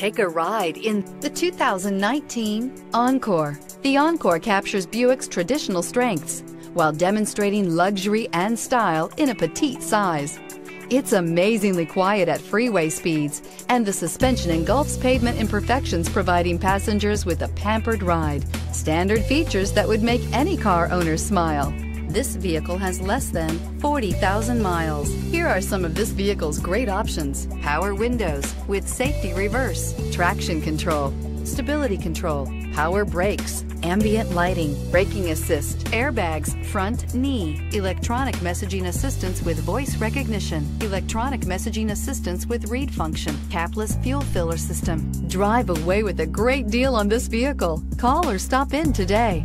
Take a ride in the 2019 Encore. The Encore captures Buick's traditional strengths while demonstrating luxury and style in a petite size. It's amazingly quiet at freeway speeds, and the suspension engulfs pavement imperfections, providing passengers with a pampered ride. Standard features that would make any car owner smile. This vehicle has less than 40,000 miles. Here are some of this vehicle's great options. Power windows with safety reverse, traction control, stability control, power brakes, ambient lighting, braking assist, airbags, front knee, electronic messaging assistance with voice recognition, electronic messaging assistance with read function, capless fuel filler system. Drive away with a great deal on this vehicle. Call or stop in today.